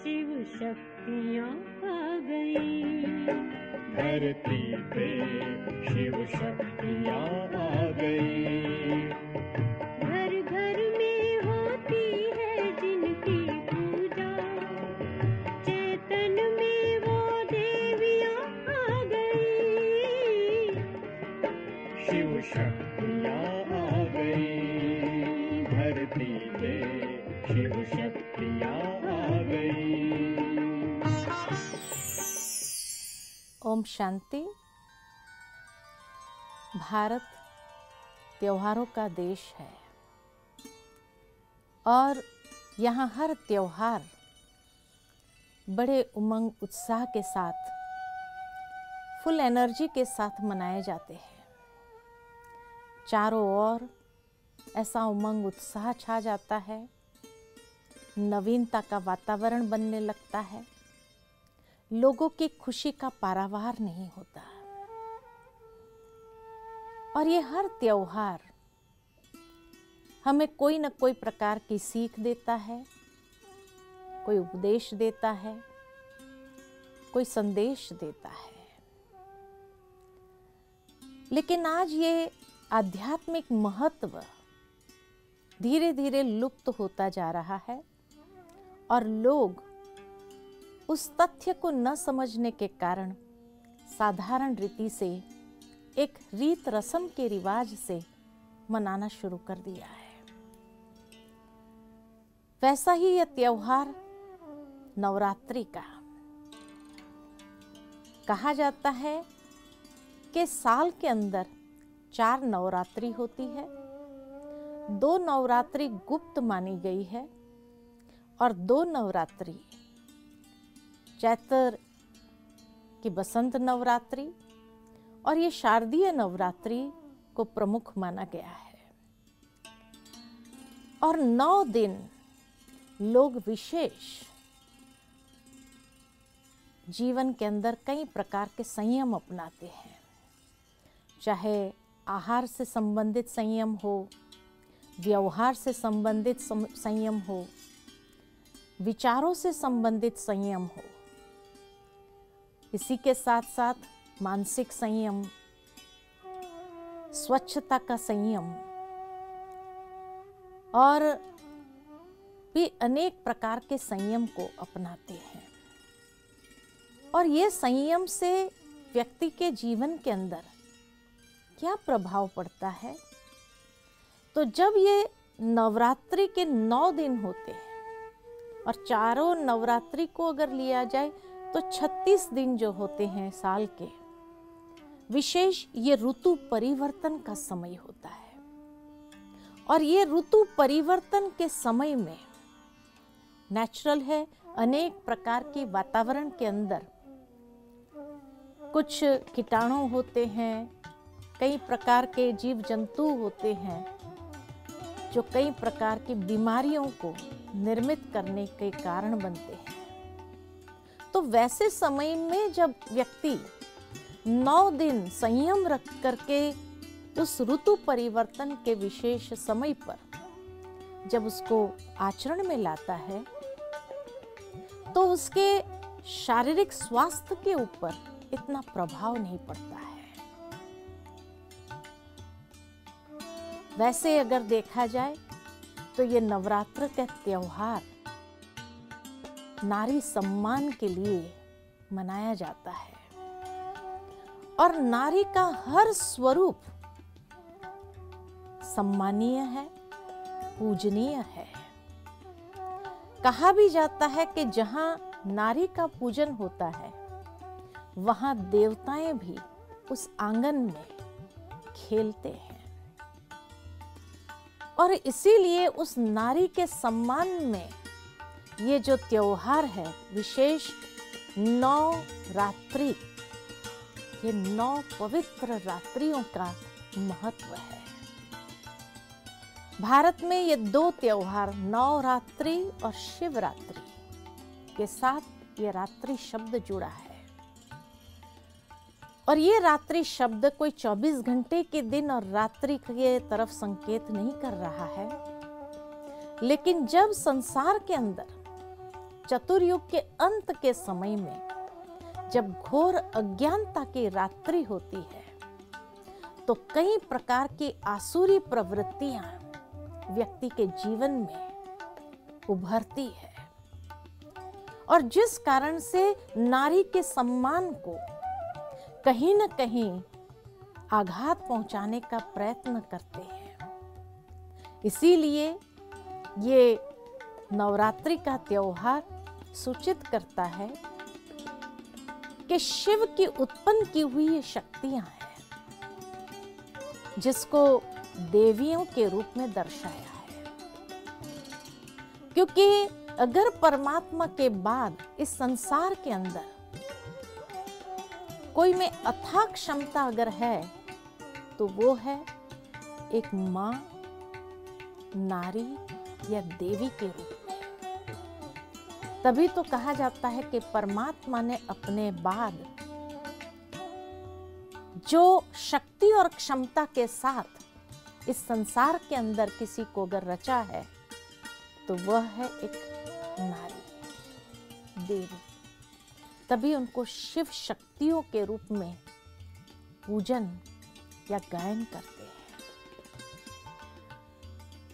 शिव शक्तियाँ आ गई। धरती पे शिव शक्तियाँ आ गई। ओम शांति। भारत त्योहारों का देश है। और यहाँ हर त्योहार बड़े उमंग, उत्साह के साथ, फुल एनर्जी के साथ मनाए जाते हैं। चारों ओर ऐसा उमंग, उत्साह छा जाता है। नवीनता का वातावरण बनने लगता है। लोगों की खुशी का पारावार नहीं होता। और ये हर त्योहार हमें कोई न कोई प्रकार की सीख देता है, कोई उपदेश देता है, कोई संदेश देता है। लेकिन आज ये आध्यात्मिक महत्व धीरे धीरे लुप्त होता जा रहा है। और लोग उस तथ्य को न समझने के कारण साधारण रीति से एक रीत रस्म के रिवाज से मनाना शुरू कर दिया है। वैसा ही यह त्योहार नवरात्रि का कहा जाता है कि साल के अंदर चार नवरात्रि होती है। दो नवरात्रि गुप्त मानी गई है। और दो नवरात्रि। चैत्र की बसंत नवरात्रि और ये शारदीय नवरात्रि को प्रमुख माना गया है। और नौ दिन लोग विशेष जीवन के अंदर कई प्रकार के संयम अपनाते हैं। चाहे आहार से संबंधित संयम हो, व्यवहार से संबंधित संयम हो विचारों से संबंधित संयम हो। इसी के साथ साथ मानसिक संयम, स्वच्छता का संयम और भी अनेक प्रकार के संयम को अपनाते हैं। और ये संयम से व्यक्ति के जीवन के अंदर क्या प्रभाव पड़ता है? तो जब ये नवरात्रि के नौ दिन होते हैं और चारों नवरात्रि को अगर लिया जाए तो 36 दिन जो होते हैं साल के, विशेष ये ऋतु परिवर्तन का समय होता है। और ये ऋतु परिवर्तन के समय में नेचुरल है, अनेक प्रकार के वातावरण के अंदर कुछ कीटाणु होते हैं, कई प्रकार के जीव जंतु होते हैं, जो कई प्रकार की बीमारियों को निर्मित करने के कारण बनते हैं। तो वैसे समय में जब व्यक्ति नौ दिन संयम रख करके उस ऋतु परिवर्तन के विशेष समय पर जब उसको आचरण में लाता है तो उसके शारीरिक स्वास्थ्य के ऊपर इतना प्रभाव नहीं पड़ता है। वैसे अगर देखा जाए तो ये नवरात्र का त्योहार नारी सम्मान के लिए मनाया जाता है। और नारी का हर स्वरूप सम्मानीय है, पूजनीय है। कहा भी जाता है कि जहाँ नारी का पूजन होता है, वहाँ देवताएँ भी उस आँगन में खेलते हैं। और इसीलिए उस नारी के सम्मान में ये जो त्योहार है, विशेष नौ रात्रि ये नौ पवित्र रात्रियों का महत्व है। भारत में ये दो त्योहार, नवरात्रि और शिवरात्रि, के साथ ये रात्रि शब्द जुड़ा है। और ये रात्रि शब्द कोई 24 घंटे के दिन और रात्रि के तरफ़ संकेत नहीं कर रहा है। लेकिन जब संसार के अंदर, चतुर्युग के अंत के समय में, जब घोर अज्ञानता की रात्रि होती है तो कई प्रकार की आसुरी प्रवृत्तियाँ व्यक्ति के जीवन में उभरती है। और जिस कारण से नारी के सम्मान को कहीं न कहीं आघात पहुँचाने का प्रयत्न करते हैं। इसीलिए ये नवरात्रि का त्योहार सूचित करता है कि शिव की उत्पन्न की हुई ये शक्तियाँ हैं, जिसको देवियों के रूप में दर्शाया है। क्योंकि अगर परमात्मा के बाद इस संसार के अंदर कोई में अथाह क्षमता अगर है तो वो है एक माँ, नारी या देवी के रूप में। तभी तो कहा जाता है कि परमात्मा ने अपने बाद जो शक्ति और क्षमता के साथ इस संसार के अंदर किसी को अगर रचा है तो वह है एक नारी, देवी। तभी उनको शिव शक्तियों के रूप में पूजन या गायन करते हैं।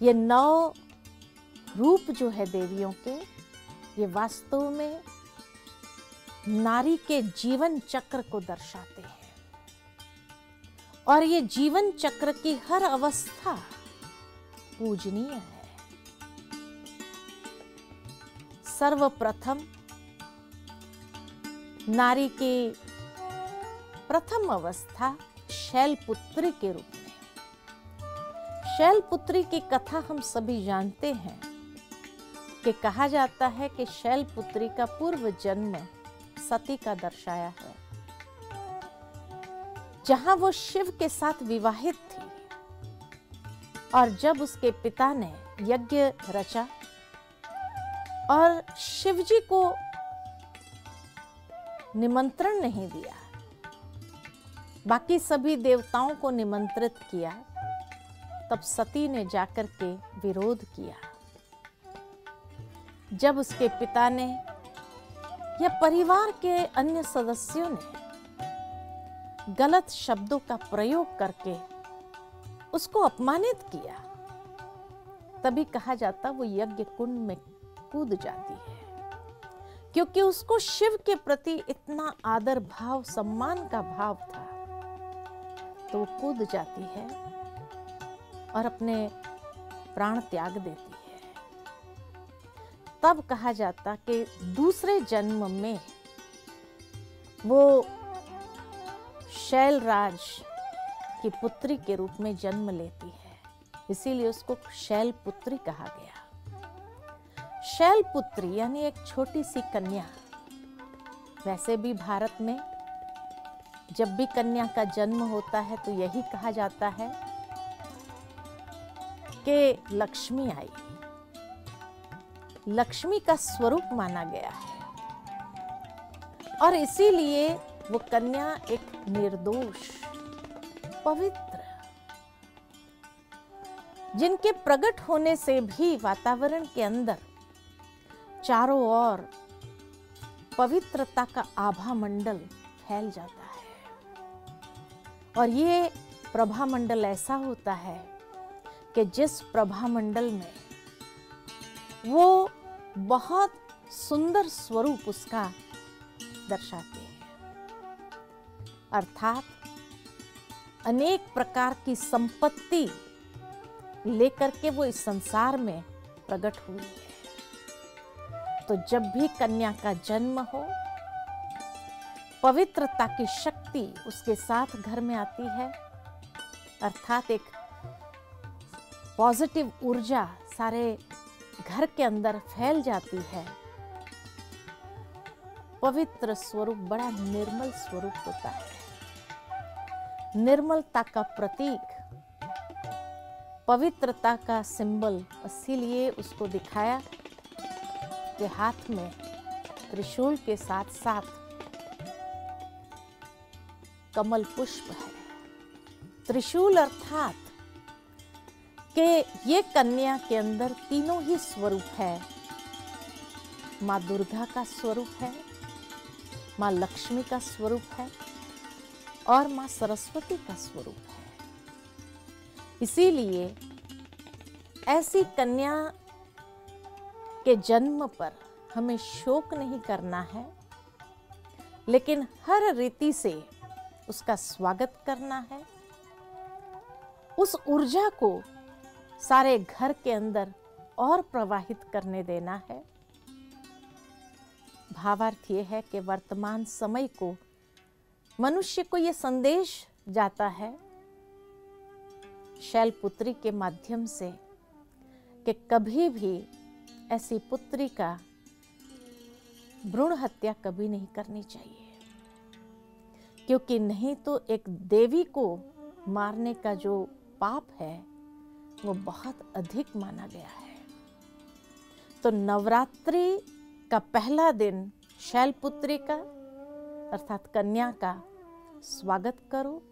ये नौ रूप जो है देवियों के, ये वास्तव में नारी के जीवन चक्र को दर्शाते हैं। और ये जीवन चक्र की हर अवस्था पूजनीय है। सर्वप्रथम नारी की प्रथम अवस्था शैलपुत्री के रूप में शैलपुत्री की कथा हम सभी जानते हैं कि कहा जाता है कि शैलपुत्री का पूर्व जन्म सती का दर्शाया है। जहाँ वो शिव के साथ विवाहित थी और जब उसके पिता ने यज्ञ रचा और शिवजी को निमंत्रण नहीं दिया बाकी सभी देवताओं को निमंत्रित किया तब सती ने जाकर के विरोध किया। जब उसके पिता ने या परिवार के अन्य सदस्यों ने गलत शब्दों का प्रयोग करके उसको अपमानित किया, तभी कहा जाता वो यज्ञ कुंड में कूद जाती है। क्योंकि उसको शिव के प्रति इतना आदर भाव, सम्मान का भाव था। तो वो कूद जाती है और अपने प्राण त्याग देती है। तब कहा जाता कि दूसरे जन्म में वो शैलराज की पुत्री के रूप में जन्म लेती है। इसीलिए उसको शैल पुत्री कहा गया। शैल पुत्री यानी एक छोटी सी कन्या। वैसे भी भारत में जब भी कन्या का जन्म होता है तो यही कहा जाता है कि लक्ष्मी आई। लक्ष्मी का स्वरूप माना गया है। और इसीलिए वो कन्या एक निर्दोष, पवित्र, जिनके प्रकट होने से भी वातावरण के अंदर चारों ओर पवित्रता का आभा मंडल फैल जाता है। और ये प्रभा मंडल ऐसा होता है कि जिस प्रभा मंडल में वो बहुत सुंदर स्वरूप उसका दर्शाते हैं। अर्थात अनेक प्रकार की संपत्ति लेकर के वो इस संसार में प्रकट हुई है। तो जब भी कन्या का जन्म हो, पवित्रता की शक्ति उसके साथ घर में आती है। अर्थात एक पॉजिटिव ऊर्जा सारे घर के अंदर फैल जाती है। पवित्र स्वरूप बड़ा निर्मल स्वरूप होता है। निर्मलता का प्रतीक, पवित्रता का सिंबल इसीलिए उसको दिखाया कि हाथ में त्रिशूल के साथ साथ कमल पुष्प है। त्रिशूल अर्थात कि ये कन्या के अंदर तीनों ही स्वरूप है। माँ दुर्गा का स्वरूप है, माँ लक्ष्मी का स्वरूप है और माँ सरस्वती का स्वरूप है। इसीलिए ऐसी कन्या के जन्म पर हमें शोक नहीं करना है, लेकिन हर रीति से उसका स्वागत करना है। उस ऊर्जा को सारे घर के अंदर और प्रवाहित करने देना है। भावार्थ ये है कि वर्तमान समय को मनुष्य को ये संदेश जाता है शैलपुत्री के माध्यम से कि कभी भी ऐसी पुत्री का भ्रूण हत्या कभी नहीं करनी चाहिए। क्योंकि नहीं तो एक देवी को मारने का जो पाप है, वो बहुत अधिक माना गया है। तो नवरात्रि का पहला दिन शैलपुत्री का, अर्थात कन्या का स्वागत करो,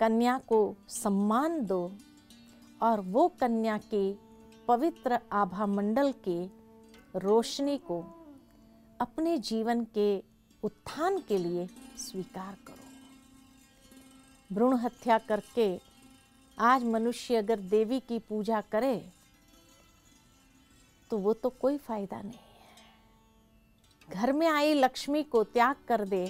कन्या को सम्मान दो और वो कन्या के पवित्र आभा मंडल के रोशनी को अपने जीवन के उत्थान के लिए स्वीकार करो। भ्रूण हत्या करके आज मनुष्य अगर देवी की पूजा करे तो वो तो कोई फ़ायदा नहीं है। घर में आई लक्ष्मी को त्याग कर दे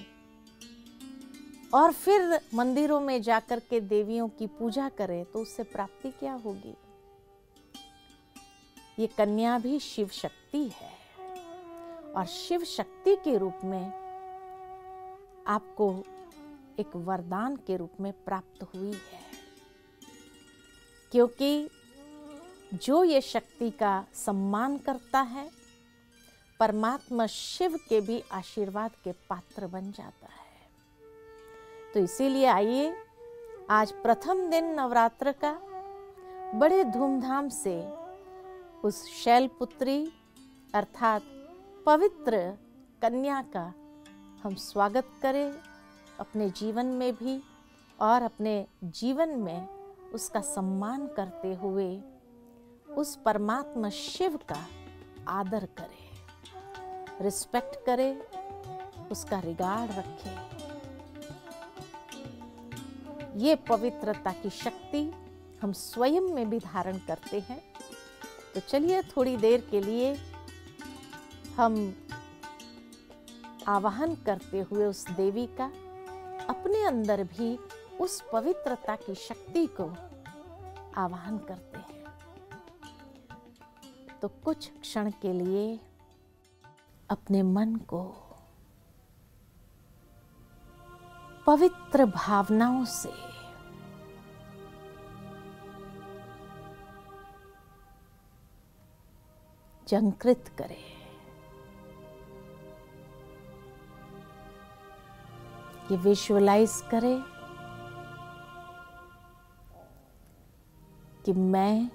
और फिर मंदिरों में जाकर के देवियों की पूजा करे तो उससे प्राप्ति क्या होगी? ये कन्या भी शिव शक्ति है। और शिव शक्ति के रूप में आपको एक वरदान के रूप में प्राप्त हुई है। क्योंकि जो ये शक्ति का सम्मान करता है, परमात्मा शिव के भी आशीर्वाद के पात्र बन जाता है। तो इसीलिए आइए, आज प्रथम दिन नवरात्र का बड़े धूमधाम से उस शैलपुत्री अर्थात पवित्र कन्या का हम स्वागत करें अपने जीवन में भी और अपने जीवन में उसका सम्मान करते हुए, उस परमात्मा शिव का आदर करें रिस्पेक्ट करें, उसका रिगार्ड रखें। ये पवित्रता की शक्ति हम स्वयं में भी धारण करते हैं। तो चलिए थोड़ी देर के लिए हम आवाहन करते हुए उस देवी का अपने अंदर भी उस पवित्रता की शक्ति को आवाहन करते हैं। तो कुछ क्षण के लिए अपने मन को पवित्र भावनाओं से जंकृत करें। ये विजुअलाइज करें कि मैं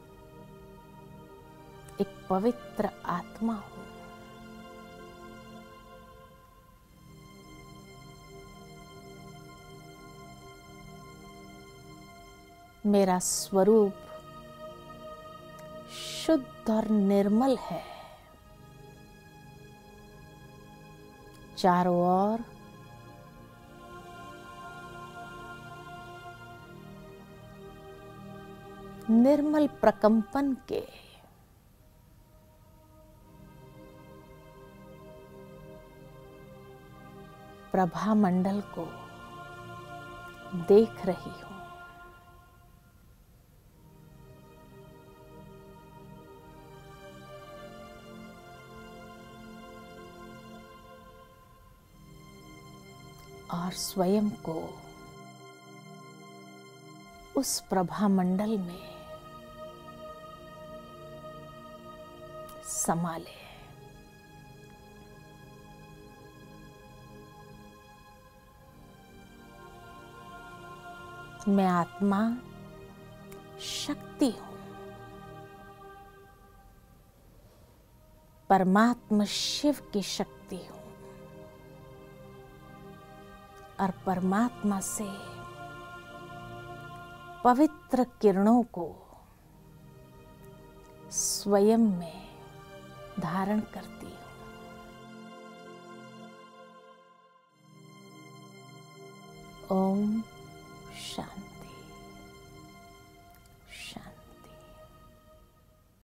एक पवित्र आत्मा हूँ। मेरा स्वरूप शुद्ध और निर्मल है। चारों ओर निर्मल प्रकंपन के प्रभा मंडल को देख रही हूँ। और स्वयं को उस प्रभा मंडल में संभाले। मैं आत्मा शक्ति हूँ। परमात्मा शिव की शक्ति हूँ। और परमात्मा से पवित्र किरणों को स्वयं में धारण करती हूँ। ओम शांति।